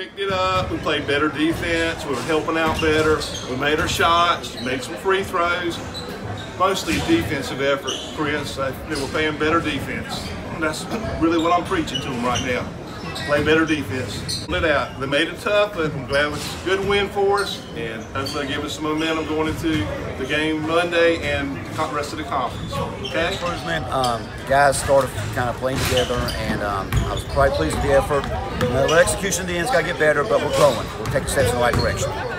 picked it up. We played better defense. We were helping out better. We made our shots, made some free throws. Mostly defensive effort, Chris. They were playing better defense. That's really what I'm preaching to them right now. Play better defense. Lit out. They made it tough, but I'm glad it was a good win for us. And hopefully give us some momentum going into the game Monday and the rest of the conference. Okay? Man, um, guys started kind of playing together, and um, I was quite pleased with the effort. The execution at the end's got to get better, but we're growing. We're taking steps in the right direction.